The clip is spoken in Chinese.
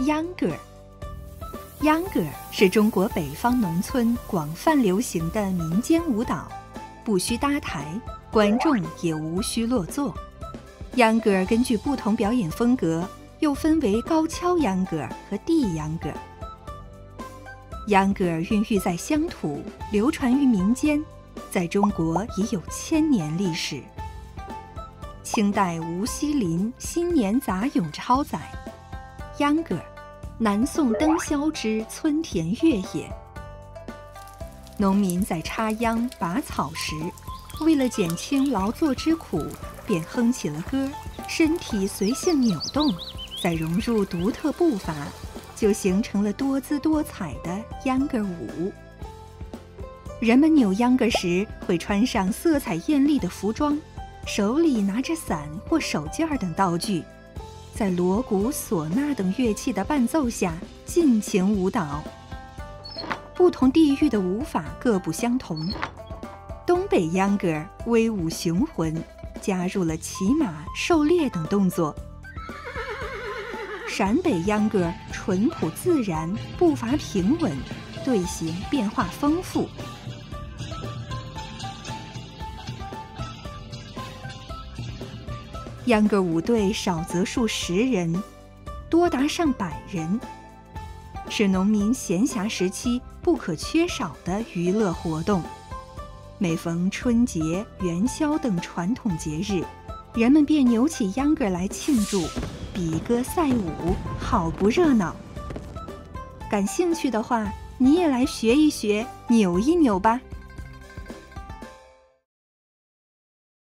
秧歌儿。秧歌儿是中国北方农村广泛流行的民间舞蹈，不需搭台，观众也无需落座。秧歌儿根据不同表演风格，又分为高跷秧歌儿和地秧歌儿。秧歌儿孕育在乡土，流传于民间，在中国已有千年历史。清代吴锡麟《新年杂咏》抄载：“秧歌，南宋登霄之村田乐也。农民在插秧拔草时，为了减轻劳作之苦，便哼起了歌，身体随性扭动，再融入独特步伐，就形成了多姿多彩的秧歌舞。人们扭秧歌时，会穿上色彩艳丽的服装。”手里拿着伞或手绢等道具，在锣鼓、唢呐等乐器的伴奏下尽情舞蹈。不同地域的舞法各不相同，东北秧歌威武雄浑，加入了骑马、狩猎等动作；陕北秧歌淳朴自然，步伐平稳，队形变化丰富。秧歌舞队少则数十人，多达上百人，是农民闲暇时期不可缺少的娱乐活动。每逢春节、元宵等传统节日，人们便扭起秧歌来庆祝，比歌赛舞，好不热闹。感兴趣的话，你也来学一学，扭一扭吧。